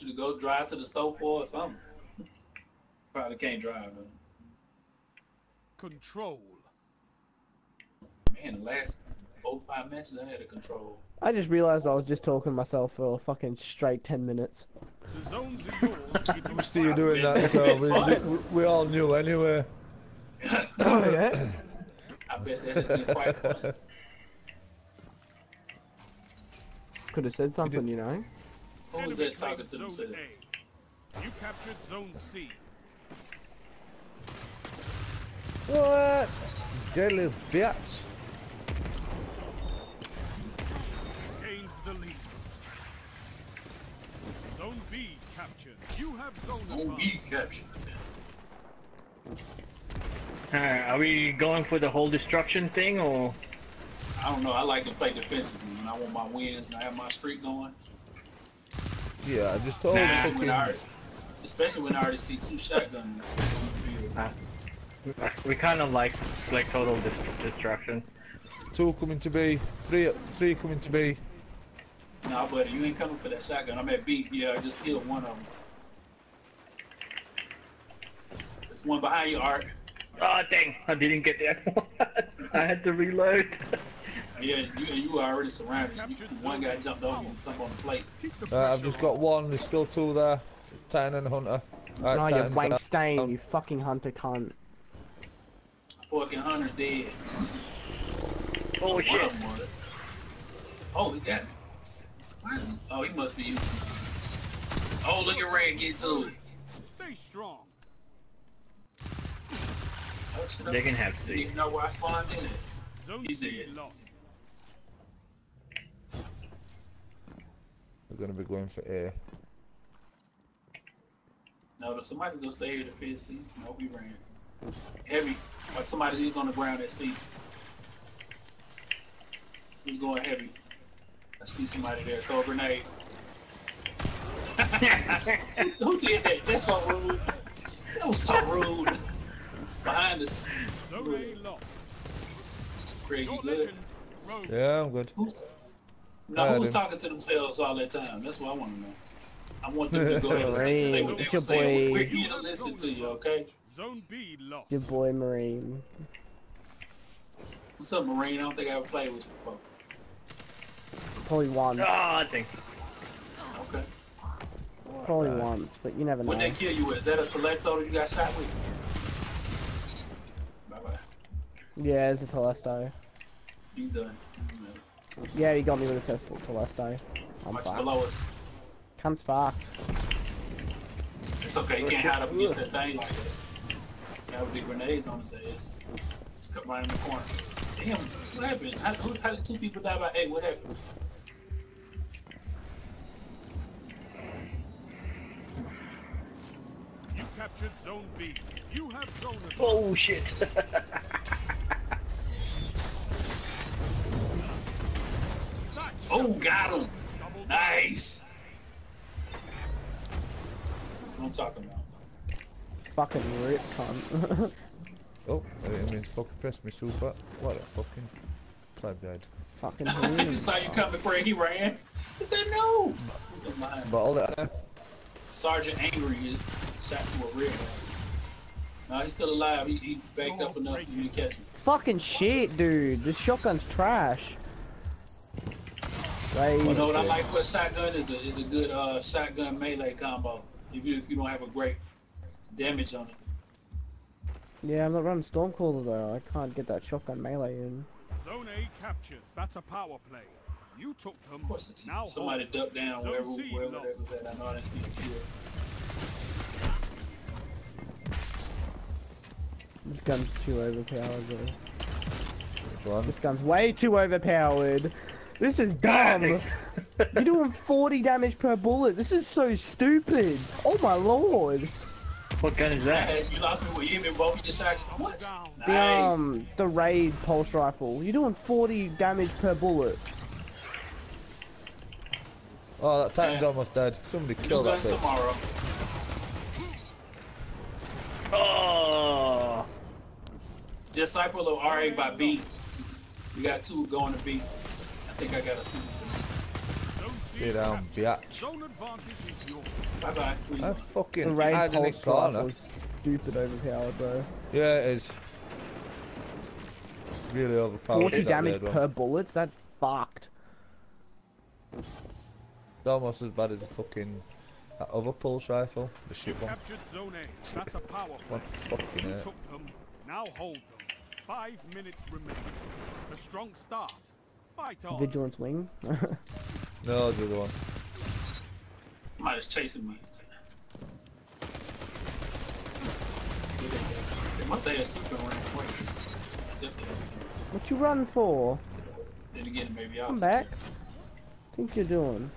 you to go drive to the store for or something. Probably can't drive. Man, Control. man the last four five matches I had a control. I just realized I was just talking to myself for a fucking straight 10 minutes. The zones are yours. Give them Used you doing that, so we, we, we all knew anyway. Oh, yeah? I bet that has been quite fun. Could have said something, you know? Who was Enemy that talking to themselves? You captured zone C. What? Deadly bitch. Gains the lead. Zone B captured. You have zone Oh, advantage. he captured. Alright, are we going for the whole destruction thing or? I don't know. I like to play defensively when I want my wins and I have my streak going. Yeah, I just told Nah, fucking. when I already, especially when I already see two shotguns on the field. Uh, we kind of like like total dis destruction. Two coming to B, three, three coming to B. Nah, buddy, you ain't coming for that shotgun. I'm at B. Yeah, I just killed one of them. There's one behind you, Art. Oh dang! I didn't get that. I had to reload. Yeah, you, you were already surrounded. You, one guy jumped over you and thump on the plate. Uh, I've just got one. There's still two there. Titan and Hunter. Right, No, you Titan's wank down. stain, you fucking hunter cunt. Fucking Hunter's dead. Oh One shit! of them was. Oh, he got me. Why is he? Oh, he must be you. Oh, look at Ray get to it. Stay strong. Oh, They can have I didn't C. even know where I spawned in it. Zone He's dead. lost. We're gonna be going for A. No, there's somebody's gonna stay here to defend C. No, we ran. Heavy. Like somebody who's on the ground at C. He's going heavy? I see somebody there. Throw a grenade. who, who did that? That's so rude. That was so rude. Behind us. Zone A lost. Craig, you good? Yeah, I'm good. Who's, no, I who's talking to themselves all that time? That's what I want to know. I want them to go ahead and say, say what they It's were your saying. boy. We're here to listen to you, okay? Zone B lost. Your boy Marine. What's up, Marine? I don't think I ever played with you before. Probably once. Ah, oh dang! Okay. Probably once, but you never know. What they kill you with? Is that a Toledo that you got shot with? Bye bye. Yeah, it's a Telesto. You done. Yeah, he got me with a Tesla Telesto. I'm Watch fucked. below us. Cunt's fucked. It's okay. You can't shit. hide up against that thing like that. You have big grenades on his ass. Just come right in the corner. Damn, what happened? How, who, how did two people die by eight? What happened? You captured Zone B. You have zone advantage. Oh shit! Oh, got him. Nice. What I'm talking about. Fucking rip cunt. Oh, I didn't mean to fucking press me super. What a fucking plebhead. fucking he him. saw you coming, Craig. He ran. He said no. He's behind. But all that. Sergeant Angry is shot through a rib. No, he's still alive. He, he's backed up enough for you to catch him. Fucking shit, dude. This shotgun's trash. Right. You know what I like for a shotgun is a is a good uh, shotgun melee combo. If you if you don't have a great damage on it. Yeah, I'm not running Stormcaller though. I can't get that shotgun melee in. Zone A captured. That's a power play. You took them. Of course, it's Now somebody hold. ducked down Zone wherever wherever that was at. I know I didn't see a kill. This gun's too overpowered though. Which one? This gun's way too overpowered. This is dumb. You're doing 40 damage per bullet. This is so stupid. Oh my lord. What gun is that? Hey, you lost me with you even both of your shot. What? down. The Nice. um the raid pulse rifle. You're doing 40 damage per bullet. Oh, that Titan's Yeah. almost dead. Somebody New kill that guns bitch. tomorrow. Oh! Disciple of RA by B. We got two going to B. I think I got a super. Get down, captured. bitch. Zone advantage is yours. Bye bye. I'm The fucking rain hiding in the pulse rifle corner. is stupid overpowered, bro. Yeah, it is. Really overpowered. 40 damage weird one. per bullet? That's fucked. It's almost as bad as the fucking that other pulse rifle, the shit one. Captured Zone A. That's a power play. What fucking You took them. Now hold them. Five minutes remain. A strong start. Fight on. Vigilance wing. No, the other one. Somebody's chasing me. They must have super around quick. Definitely have super. what you run for? Then again, maybe I'll Come back. it. think you're doing?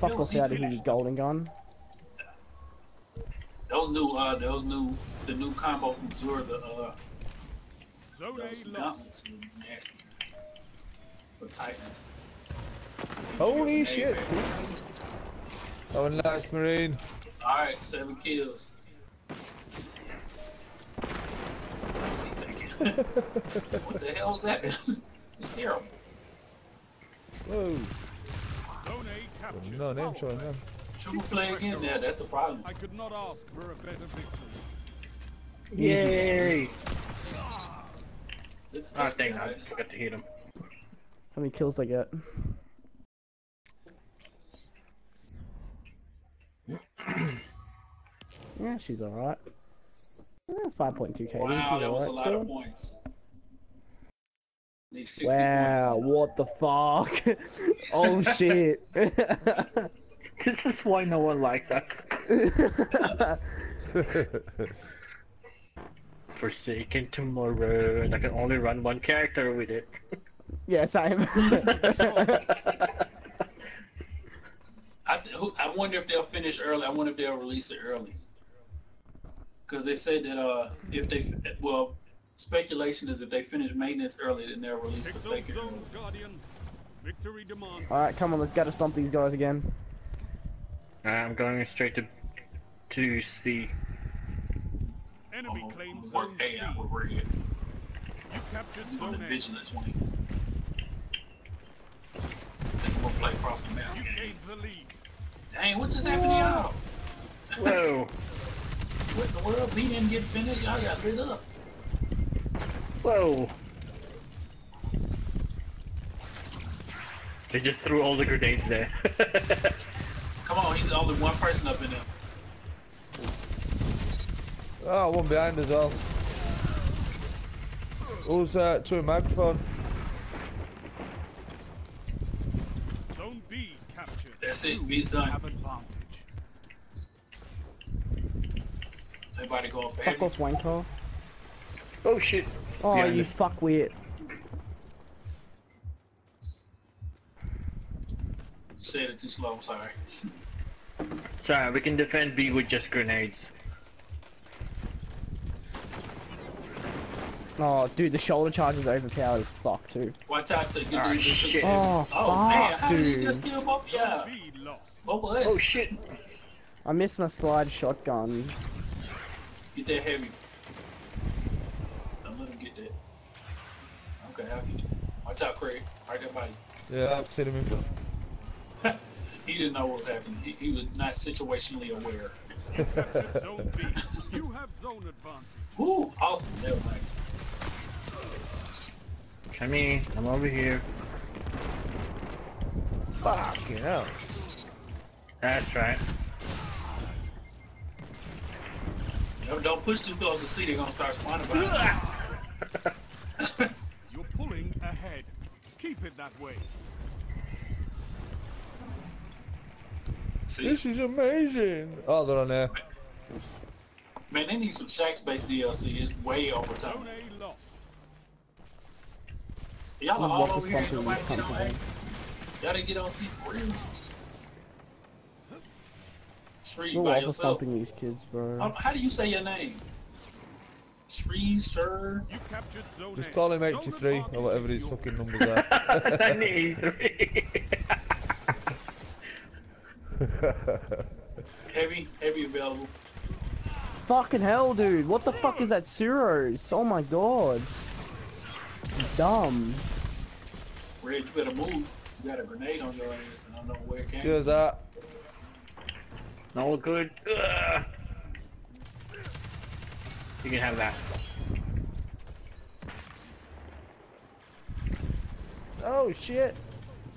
Fuck Yo, off see, out of here, you the- golden gun. Those new, uh, those new, the new combo from Zura, the, uh, Zone those A lost. gauntlets are nasty. For Titans. Holy Hey, shit! baby. Oh, nice marine. Alright, seven kills. What was he thinking? what the hell is that? it's terrible. Whoa. Zone A captured. No name Power showing play. them. Triple play again there, that's the problem. I could not ask for a better victory. Yay! It's Ah, dang, I just forgot to hit him. How many kills I get? yeah, she's alright. Yeah, 5.2k. Wow, she's that was a alright lot still. of points. Need 60 Wow, what the fuck? oh shit. This is why no one likes us. Forsaken tomorrow, and I can only run one character with it. yes. I am. I wonder if they'll finish early. I wonder if they'll release it early. Because they said that uh, if they, well, speculation is if they finish maintenance early, then they'll release Take Forsaken zones, Guardian. Victory demands. alright, come on, let's gotta stomp these guys again. I'm going straight to to C. Enemy Oh, claims work zone A C. out with Red. You captured On the zone A. vigilance wing. Then we'll play across the map. You gained the lead. Dang, what just happened to y'all? Whoa! What in the world? We didn't get finished. Y'all got lit up. Whoa! They just threw all the grenades there. Come on, he's the only one person up in there. Oh, one behind as well. Who's uh, to a microphone? Zone B captured. That's it. You B's done. Have advantage. Everybody going for Fuck off, wanker. oh shit! Oh, Behind you us. fuckwit. Said it too slow. I'm sorry. Sorry, we can defend B with just grenades. Oh, dude, the shoulder charge is overpowered as fuck, too. Watch out to get Ah, these- shit. Oh, Oh man, fuck, how did he dude. just kill both? Yeah, B lost. both of. Oh shit! I missed my slide shotgun. Get that heavy. Don't let him get that. Okay, I'll get it. Watch out, Craig. Right there by you. Yeah, I've seen him in front. He didn't know what was happening. He, he was not situationally aware. Captured zone B. You have zone advantage. Woo, awesome. That was nice. Come in, I'm over here. Fucking hell. That's right. Don't, don't push too close to see. They're gonna start spawning behind you. You're pulling ahead. Keep it that way. See, This is amazing. Oh, they're on there. man, they need some Shack Space DLC. It's way over Zone time. A lost. Y'all are all over here. Ain't fuck nobody is get on. Y'all didn't get on C for real. Shree We're by yourself. stomping these kids, bro. How, how do you say your name? Shree, sir. You captured zone Just call him Zone 83 advantage or whatever is his yours. fucking numbers are. 93. Heavy, heavy available. Fucking hell, dude. What the fuck is that Suros? Oh my god. Dumb. Red, you better move. You got a grenade on your ass, and I don't know where it came. Cheers, that. No good. Ugh. You can have that. Oh shit!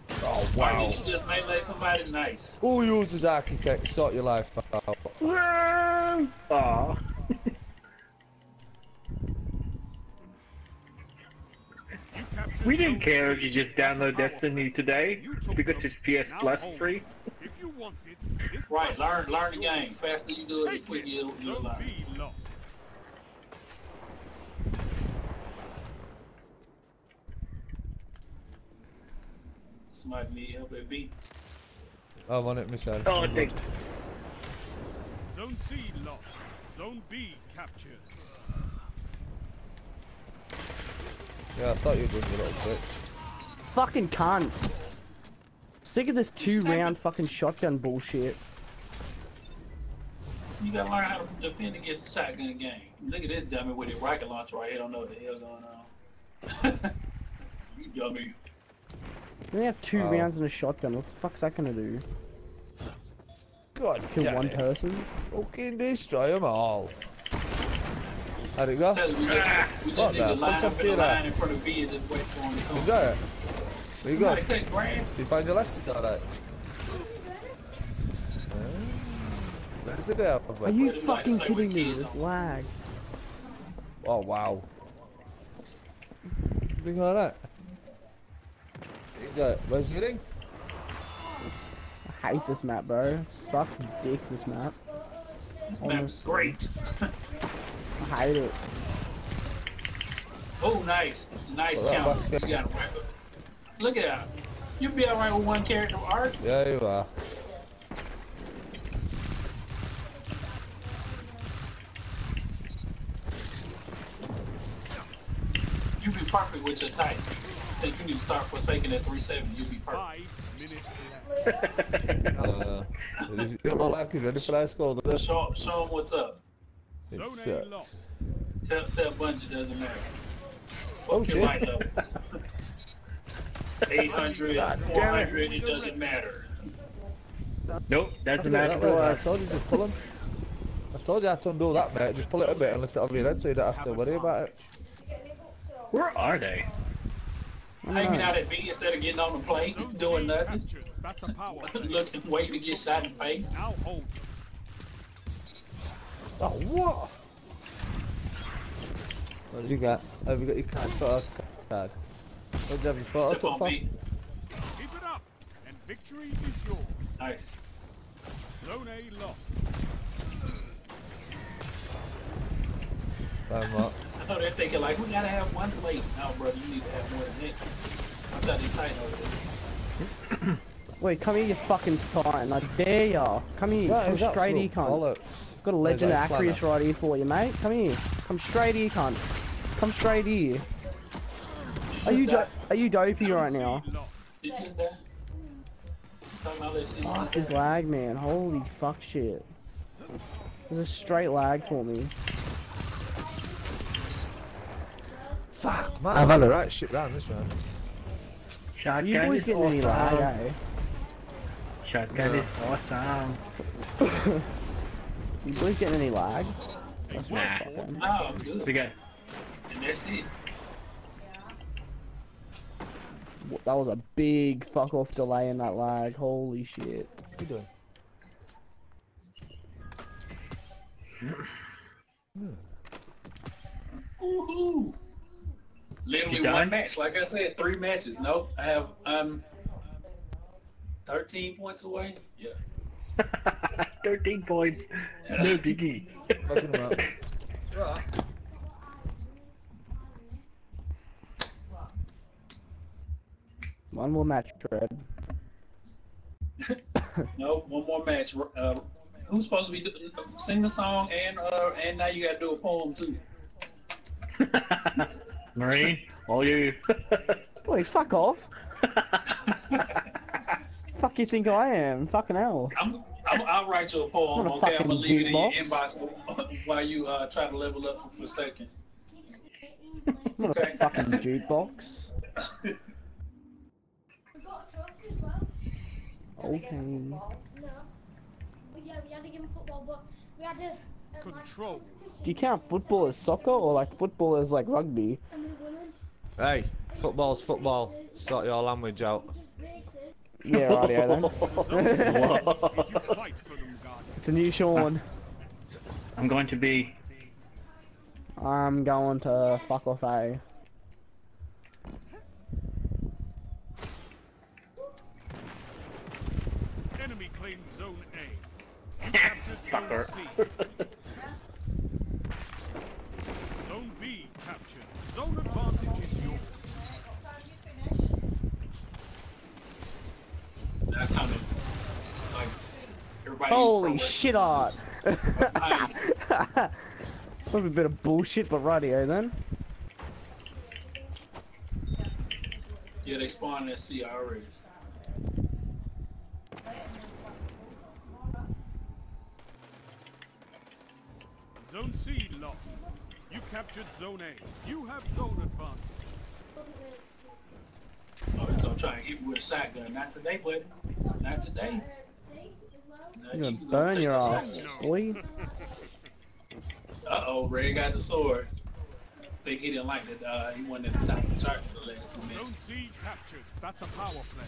Oh wow! Why wow! didn't you just melee somebody nice? Who uses architect? Sort your life out. Aw. We didn't care if you just download Destiny today because it's PS Plus free. If you want it, this Right, learn learn the game. Faster you do it, the Take quicker you'll, you'll learn. B lost. Somebody need help at B. I'm on it myself. Oh, oh thank Zone C lost. Zone B captured. Yeah, I thought you were doing your little bitch. Fucking cunt. Sick of this two round fucking shotgun bullshit. So you gotta learn how to defend against the shotgun game. Look at this dummy with his rocket launcher right here. Don't know what the hell going on. you dummy. We only have two rounds in a shotgun. What the fuck's that gonna do? God Kill damn one it. person? Fucking destroy them all. How'd it go? Tell you, ah. we just, we What just need the to line fuck's up up in the line in front of B and just wait for him to come. You got it? There you go. Somebody cut grass. You find your elastic alright? Where's it there? Are you Like- fucking like kidding me? kids This lag. Oh wow. Everything alright? You got it. Where's your ring? I hate this map, bro. Sucks dick, this map. This map is great. I hate it. Oh, nice. Nice Well, counter. You got it right. Look at that. You'll be alright with one character art. Yeah, you are. You'll be perfect with your type. think you need to start Forsaken at 370. You'll be perfect. Five minutes left. Uh, you don't like he's ready for high school, does it? Show, show them what's up. It Zone A sucks. lost. Tell, tell Bungie it doesn't matter. Oh, Fuck your shit. light levels. 800, God damn it. 400, it doesn't matter. Nope, that's a Yeah, magic that I word. told you just pull him. I've told you I how to undo that, mate. Just pull it a bit and lift it over your head so you don't have to worry about it. Where are they? Hanging out at B instead of getting on the plane, doing nothing. That's a power play. Looking, waiting to get shot in the face. Now hold them. Oh, what? What have you got? Have you got your card? Photo card? What did you have your photo Step took on for? Keep it up, and victory is yours. Nice. Zone A lost. Time what? I know they're thinking like, we gotta have one plate. No, brother, you need to have more than that. I'm trying to tight over there. Wait, come here, you fucking titan. I dare ya. Come here. That come straight here, cunt. bollocks. Got a legend Where's that Acrius right here for you, mate. Come here. Come straight here, cunt. Come straight here. Are you are you dopey right now? C lost. Did you just die? Talking about that shit. Fuck this lag, man. Holy fuck shit. There's a straight lag for me. Fuck, man. I've had the right shit round this round. Are Shotgun you boys is getting any lag, eh? Shotgun No. is awesome. You boys getting any lag? Nah, No, good. we got And that's it. That was a big fuck off delay in that lag. Holy shit. What are you doing? Woohoo! Literally one match. Like I said, three matches. Nope. I have um 13 points away. Yeah. 13 points. No biggie. Looking him up. Right. One more match, Fred. No, one more match. Uh, who's supposed to be do- sing the song and uh and now you got to do a poem too. Marine, all you. Wait, fuck off. Fuck you think I am? Fucking hell. I'm, I'm I'll write you a poem. What a Okay, I'm gonna fucking leave it in your jukebox. inbox while you uh try to level up for, for a second. I'm not Okay. a fucking jukebox. Okay. the game of football, but we had a. a like, Control. Do you count football as soccer or like football as like rugby? And we won. Hey, football's football. Sort your language out. Races. Yeah, rightio then. Did you fight for them, Guardian? It's a new Sean. I'm going to be. I'm going to fuck off A. Enemy claimed Zone A. Fucker. Zone C. Zone B captured. Zone advantage is yours. That's how they, like, everybody. Holy shit art! I, that was a bit of bullshit, but rightio then. yeah, they spawned at C already. Zone C lost. You captured Zone A. You have zone advantage. Wasn't really Oh, he's gonna try and hit me with a shotgun. Not today, buddy. Not today. See, as well. No, You're gonna gonna burn your that ass, shotgun. boy. Uh oh, Ray got the sword. Think he didn't like it. Uh, he wanted the top of the chart for the last two Zone minutes. C captured. That's a power play.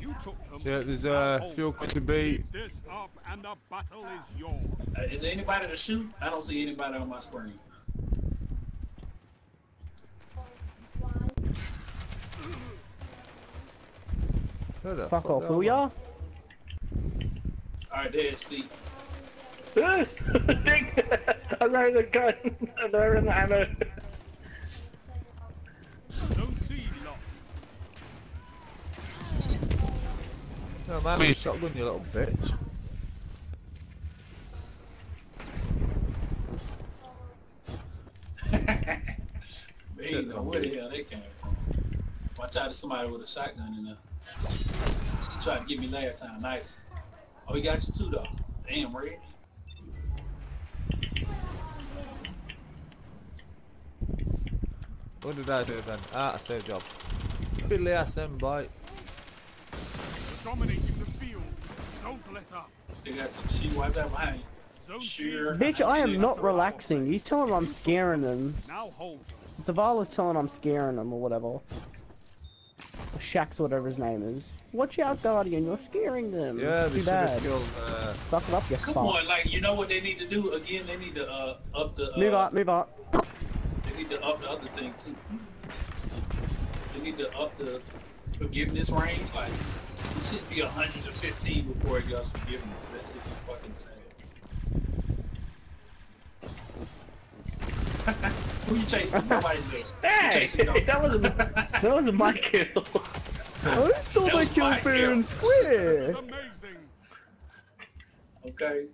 You took them. Yeah, there's Now uh, hold fuel them. to be. This up, and the battle is yours. Uh, is there anybody to shoot? I don't see anybody on my screen. Where the Fuck off, they will are, ya? All right, there's C. I'm wearing the gun. I'm wearing the ammo. Zone C lost. No, man, with a shotgun, you little bitch. Man, you know where the hell they came from. Watch out, there's somebody with a shotgun in there. Try to get me last time. Nice. Oh, he got you too, though. Damn, Red. What did I do then? Ah, I saved job. Billy SM boy. You're dominating the field. Don't let up. They got some shit. Watch out behind you. Zone Sure. Bitch, I am not relaxing. He's telling him I'm scaring them. Now hold them. Zavala's telling I'm scaring them or whatever. Shaxx, whatever his name is. Watch out, Guardian, you're scaring them. Yeah, they Too should bad. have killed. Uh, Fuck it up, you Come fuck. on, like, you know what they need to do? Again, they need to uh, up the. Uh, Move up, move up. They need to up the other thing, too. They need to up the forgiveness range. Like, it should be 115 before it goes forgiveness. That's just fucking sad. Who you chasing? Nobody's there. Hey, chasing that was that was a my kill. Who stole That my kill my fair and This is square? amazing. Okay.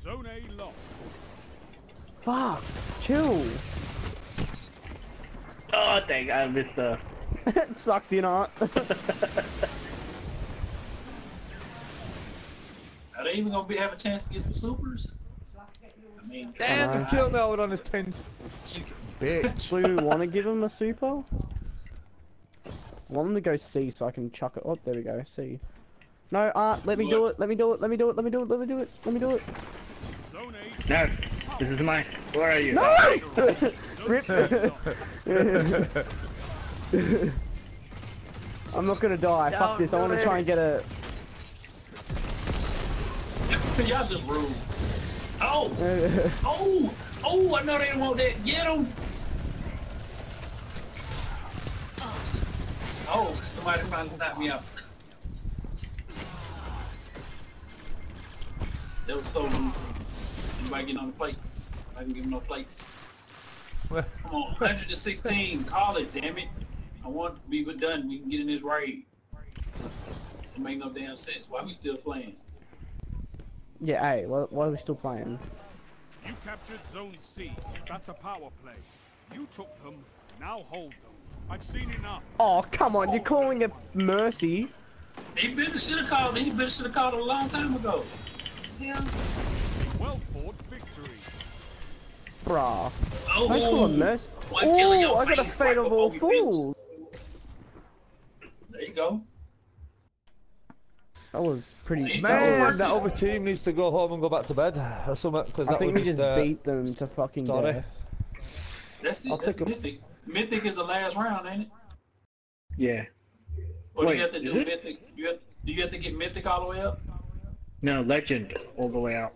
Zone A lost. Fuck. Chill. Oh, dang! I missed. Uh, it sucked, you know. Are they even gonna be have a chance to get some supers? I mean, damn, Alright. you killed me. I was on a 10. Bitch. Do we want to give him a super? I want him to go C so I can chuck it. Oh, there we go. C. No, uh, let me do it. Let me do it. Let me do it. Let me do it. Let me do it. Let me do it. No, this is mine. Where are you? No! Rip. I'm not gonna die. Fuck Don't this. I want to try and get a. y'all just rude. Oh, oh, oh! I know they don't want that. Get them. Oh, somebody finally knocked me out. That was so rude. Anybody getting on the plate? I can give them no plates. What? Come on, 116. Call it, damn it. I want to be done. We can get in this raid. It make no damn sense. Why we still playing? yeah, hey, why, why are we still playing? You captured Zone C. That's a power play. You took them. Now hold them. I've seen enough. Oh, come on. You're calling it mercy. He better should have called. He better should have called it a long time ago. Yeah. Well fought victory. Bruh. Oh, I call it mercy. One kill in Oh, I got a face fate of all before we finish. fools. There you go. That was pretty. See, that that was- Man, that other team needs to go home and go back to bed or something because I that think we just just. Uh, beat them to fucking sorry. death. That's it. I'll that's take a- mythic. Is the last round, ain't it? Yeah. Or do Wait, you have to do mythic? You have, do you have to get mythic all the way up? No, legend all the way out.